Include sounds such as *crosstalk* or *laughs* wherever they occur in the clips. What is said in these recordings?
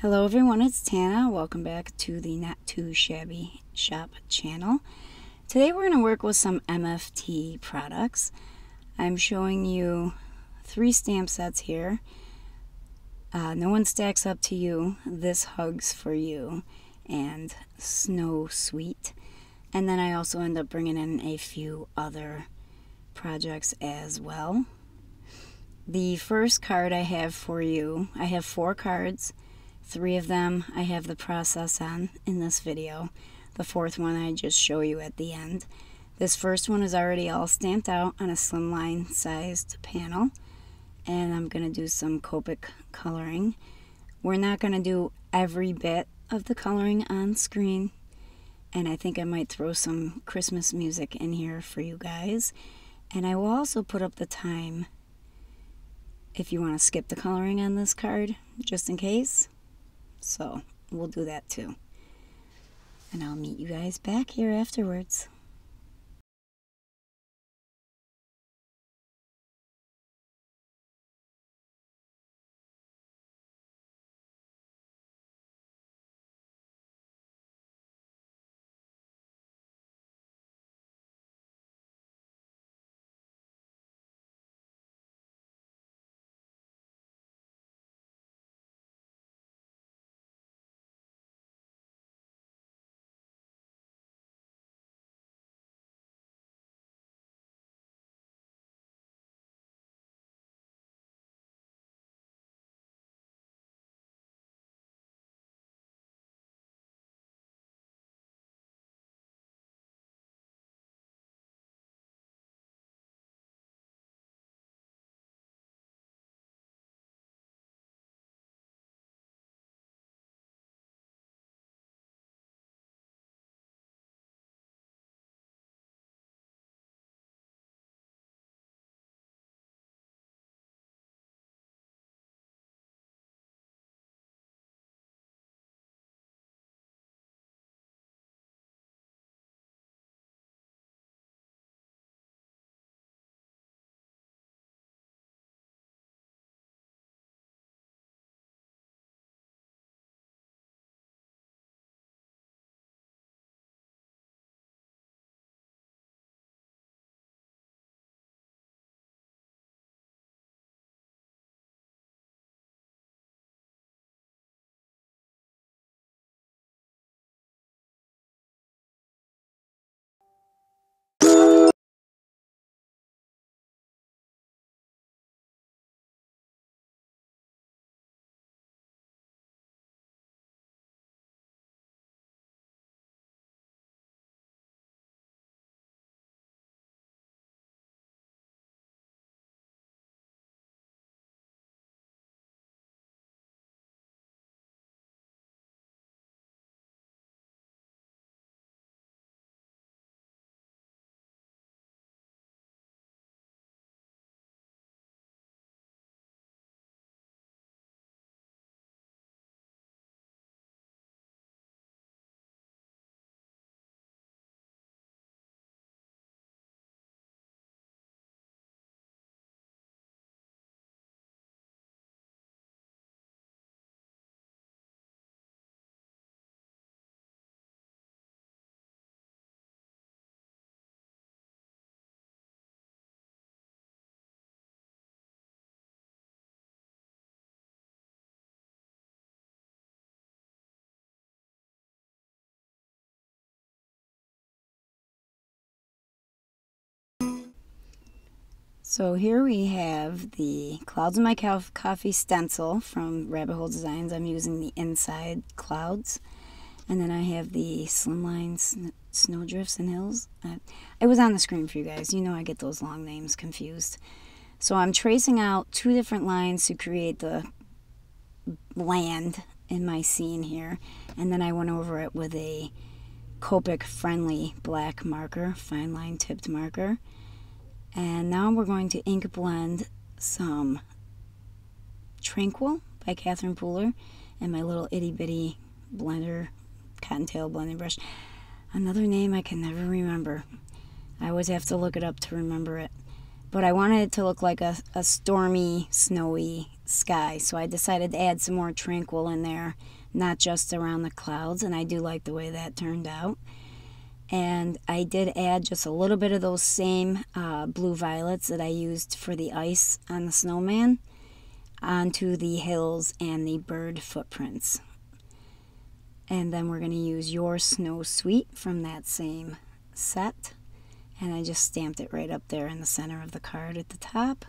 Hello everyone, it's Tana. Welcome back to the Not 2 Shabby Shop channel. Today we're going to work with some MFT products. I'm showing you three stamp sets here. Uh, no one stacks up to you. This hugs for you and Snow Sweet. And then I also end up bringing in a few other projects as well. The first card I have for you, I have four cards. Three of them I have the process on in this video. The fourth one I just show you at the end. This first one is already all stamped out on a slimline sized panel. And I'm going to do some Copic coloring. We're not going to do every bit of the coloring on screen. And I think I might throw some Christmas music in here for you guys. And I will also put up the time if you want to skip the coloring on this card, just in case. So we'll do that too. And I'll meet you guys back here afterwards. So here we have the Clouds in My Coffee stencil from Rabbit Hole Designs. I'm using the inside clouds. And then I have the Slimline sn Snowdrifts and Hills. Uh, it was on the screen for you guys. You know I get those long names confused. So I'm tracing out two different lines to create the land in my scene here. And then I went over it with a Copic friendly black marker, fine line tipped marker. And now we're going to ink blend some Tranquil by Catherine Pooler and my little itty bitty blender, cottontail blending brush. Another name I can never remember. I always have to look it up to remember it. but I wanted it to look like a, a stormy, snowy sky. So I decided to add some more tranquil in there, not just around the clouds. And I do like the way that turned out. And I did add just a little bit of those same uh, blue violets that I used for the ice on the snowman onto the hills and the bird footprints. And then we're going to use You're Snow Sweet from that same set and I just stamped it right up there in the center of the card at the top.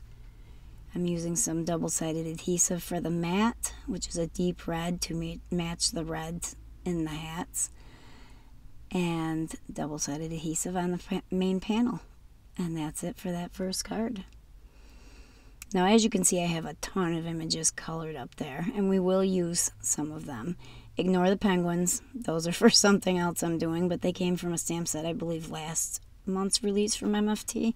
I'm using some double-sided adhesive for the mat, which is a deep red to match the red in the hats, and double-sided adhesive on the main panel. And that's it for that first card. Now, as you can see, I have a ton of images colored up there, and we will use some of them. Ignore the penguins. Those are *laughs* for something else I'm doing, but they came from a stamp set, I believe, last month's release from MFT.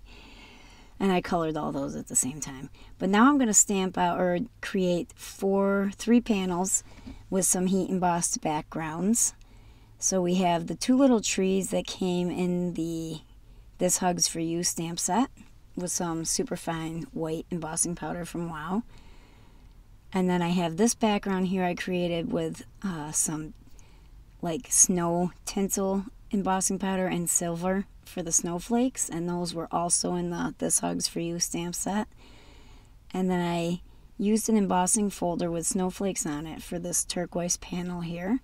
And I colored all those at the same time. But now I'm going to stamp out or create four, three panels with some heat embossed backgrounds. So we have the two little trees that came in the This Hugs For You stamp set with some super fine white embossing powder from WOW. And then I have this background here I created with uh, some like snow tinsel embossing powder and silver for the snowflakes, and those were also in the This Hugs For You stamp set. And then I used an embossing folder with snowflakes on it for this turquoise panel here.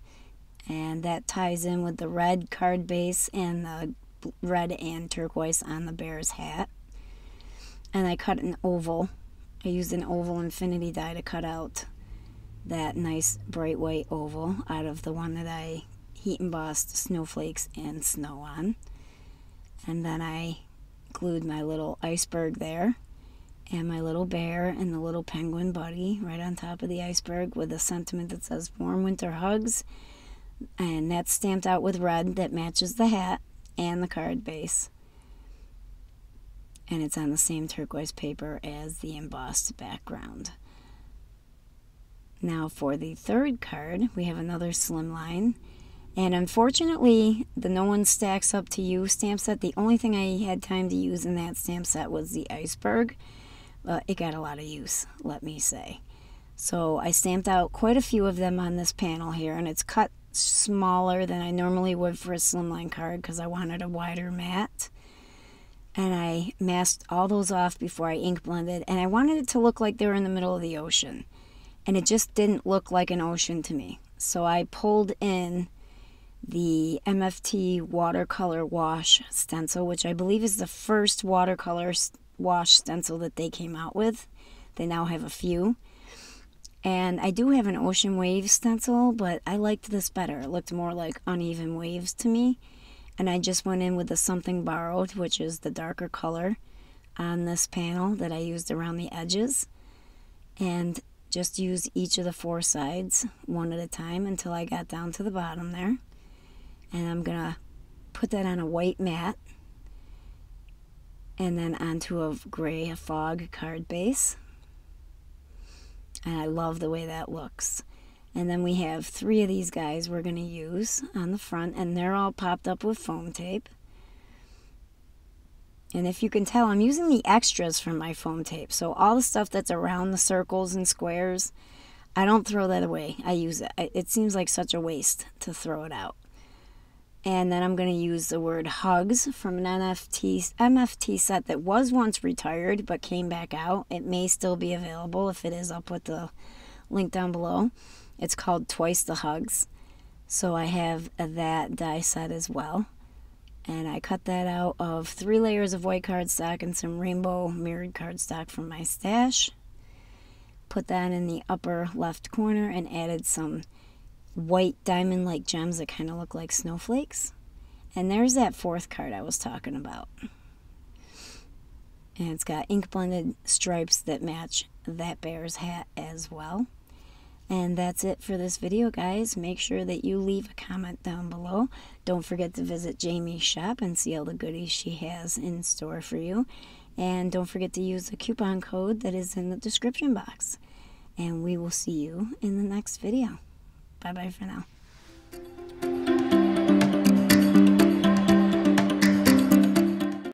And that ties in with the red card base and the red and turquoise on the bear's hat. And I cut an oval. I used an oval infinity die to cut out that nice bright white oval out of the one that I heat embossed snowflakes and snow on. And then I glued my little iceberg there and my little bear and the little penguin buddy right on top of the iceberg with a sentiment that says warm winter hugs. And that's stamped out with red that matches the hat and the card base. And it's on the same turquoise paper as the embossed background. Now for the third card, we have another slimline and unfortunately, the No One Stacks Up to You stamp set, the only thing I had time to use in that stamp set was the iceberg. But it got a lot of use, let me say. So I stamped out quite a few of them on this panel here, and it's cut smaller than I normally would for a slimline card because I wanted a wider mat. And I masked all those off before I ink blended, and I wanted it to look like they were in the middle of the ocean. And it just didn't look like an ocean to me. So I pulled in the MFT watercolor wash stencil, which I believe is the first watercolor wash stencil that they came out with. They now have a few. And I do have an ocean wave stencil, but I liked this better. It looked more like uneven waves to me. And I just went in with the Something Borrowed, which is the darker color on this panel that I used around the edges. And just use each of the four sides one at a time until I got down to the bottom there and I'm gonna put that on a white mat and then onto a gray fog card base and I love the way that looks. And then we have three of these guys we're going to use on the front and they're all popped up with foam tape. And if you can tell I'm using the extras from my foam tape. So all the stuff that's around the circles and squares I don't throw that away. I use it. It seems like such a waste to throw it out and then I'm going to use the word hugs from an NFT, MFT set that was once retired but came back out. It may still be available if it is up with the link down below. It's called Twice the Hugs. So I have that die set as well. And I cut that out of three layers of white cardstock and some rainbow mirrored cardstock from my stash. Put that in the upper left corner and added some white diamond like gems that kind of look like snowflakes. And there's that fourth card I was talking about. And it's got ink blended stripes that match that bear's hat as well. And that's it for this video, guys. Make sure that you leave a comment down below. Don't forget to visit Jamie's shop and see all the goodies she has in store for you. And don't forget to use the coupon code that is in the description box. And we will see you in the next video. Bye bye for now.